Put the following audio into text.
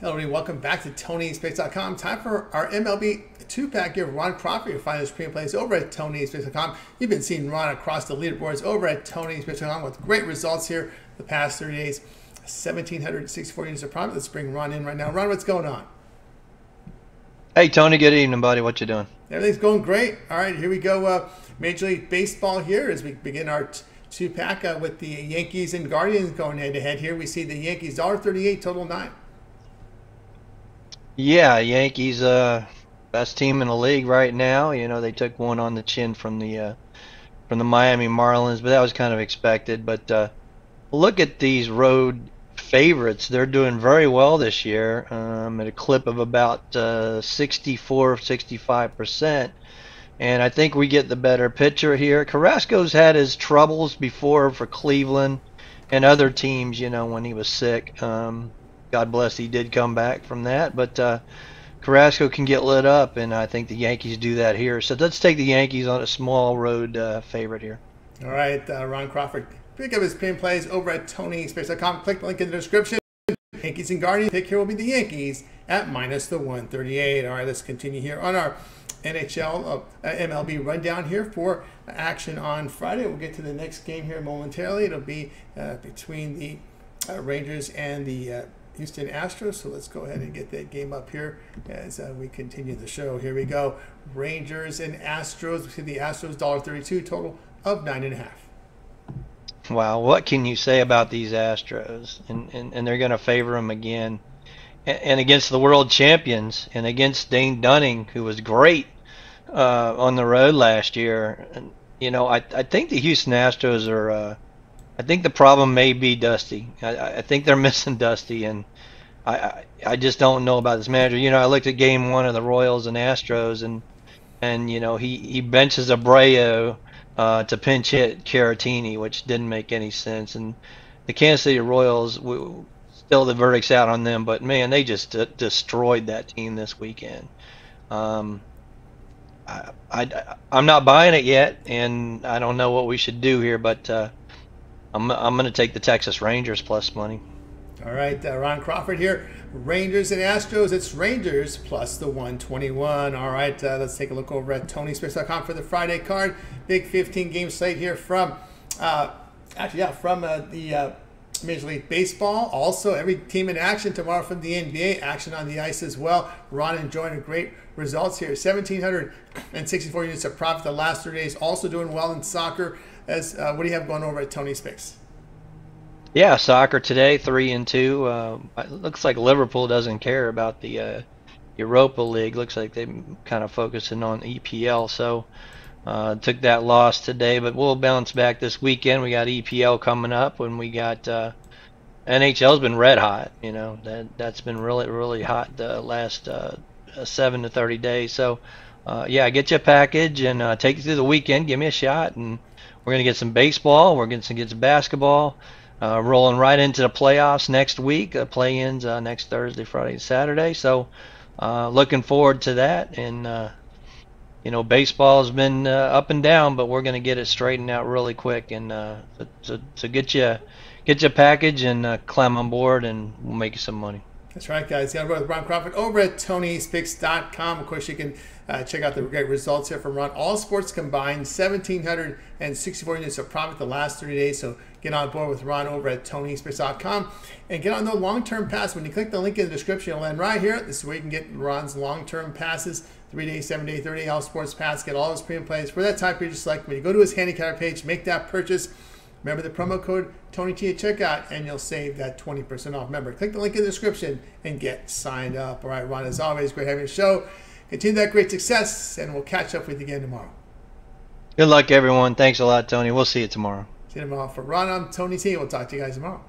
Hello, everybody. Welcome back to TonysPicks.com. Time for our MLB two-pack here. Ron Crawford, your finest screen plays over at TonysPicks.com. You've been seeing Ron across the leaderboards over at TonysPicks.com with great results here the past 30 days. 1,764 units of profit. Let's bring Ron in right now. Ron, what's going on? Hey, Tony. Good evening, buddy. What you doing? Everything's going great. All right, here we go. Uh, Major League Baseball here as we begin our two-pack uh, with the Yankees and Guardians going head-to-head here. We see the Yankees $1.38, total 9 yeah, Yankees, uh, best team in the league right now. You know, they took one on the chin from the uh, from the Miami Marlins, but that was kind of expected. But uh, look at these road favorites; they're doing very well this year, um, at a clip of about uh, 64, 65 percent. And I think we get the better pitcher here. Carrasco's had his troubles before for Cleveland and other teams, you know, when he was sick. Um, God bless, he did come back from that. But uh, Carrasco can get lit up, and I think the Yankees do that here. So let's take the Yankees on a small road uh, favorite here. All right, uh, Ron Crawford. Pick up his pin plays over at TonysPicks.com. Click the link in the description. Yankees and Guardians. Pick here will be the Yankees at minus the 138. All right, let's continue here on our NHL uh, MLB rundown here for action on Friday. We'll get to the next game here momentarily. It'll be uh, between the uh, Rangers and the uh, Houston Astros. So let's go ahead and get that game up here as uh, we continue the show. Here we go. Rangers and Astros. We see the Astros $1.32 total of nine and a half. Wow, what can you say about these Astros? And and, and they're going to favor them again, and, and, against the world champions, and against Dane Dunning, who was great uh, on the road last year. And you know, I I think the Houston Astros are. Uh, I think the problem may be Dusty. I, I think they're missing Dusty, and I, I, I just don't know about this manager. You know, I looked at Game One of the Royals and Astros, and and you know he he benches Abreu uh, to pinch hit Caratini, which didn't make any sense. And the Kansas City Royals, we, still the verdict's out on them, but man, they just d- destroyed that team this weekend. Um, I, I, I'm not buying it yet, and I don't know what we should do here, but uh, I'm, I'm going to take the Texas Rangers plus money. All right, uh, Ron Crawford here. Rangers and Astros. It's Rangers plus the 121. All right, uh, let's take a look over at TonysPicks.com for the Friday card. Big 15 game slate here from, uh, actually, yeah, from uh, the uh, Major League Baseball. Also, every team in action tomorrow from the NBA. Action on the ice as well. Ron enjoying great results here. 1,764 units of profit the last three days. Also doing well in soccer. As uh, what do you have going over at Tony's Picks? Yeah, soccer today, three and two. Uh, looks like Liverpool doesn't care about the uh, Europa League. Looks like they're kind of focusing on EPL. So uh, took that loss today, but we'll bounce back this weekend. We got EPL coming up, when we got uh, NHL's been red hot. You know that that's been really really hot the last uh, seven to thirty days. So uh, yeah, get you a package and take you through the weekend. Give me a shot, and we're gonna get some baseball. We're gonna get some basketball. Uh, rolling right into the playoffs next week. Uh, play-ins uh, next Thursday, Friday, and Saturday. So, uh, looking forward to that. And uh, you know, baseball has been uh, up and down, but we're going to get it straightened out really quick. And so, so, so, get you get your package and climb on board, and we'll make you some money. That's right, guys. Got to with Ron Crawford over at Tony'sPicks.com. Of course, you can uh, check out the great results here from Ron. All sports combined, 1,764 units of profit the last 30 days. So get on board with Ron over at Tony'sPicks.com and get on the long-term pass. When you click the link in the description, it'll end right here. This is where you can get Ron's long-term passes, three-day, seven-day, 30-day all sports pass. Get all his premium plays for that time period. Just like when you go to his handicap page, make that purchase. Remember the promo code TonyT at checkout, and you'll save that 20% off. Remember, click the link in the description and get signed up. All right, Ron, as always, great having a show. Continue that great success, and we'll catch up with you again tomorrow. Good luck, everyone. Thanks a lot, Tony. We'll see you tomorrow. See you tomorrow. For Ron, I'm Tony T. We'll talk to you guys tomorrow.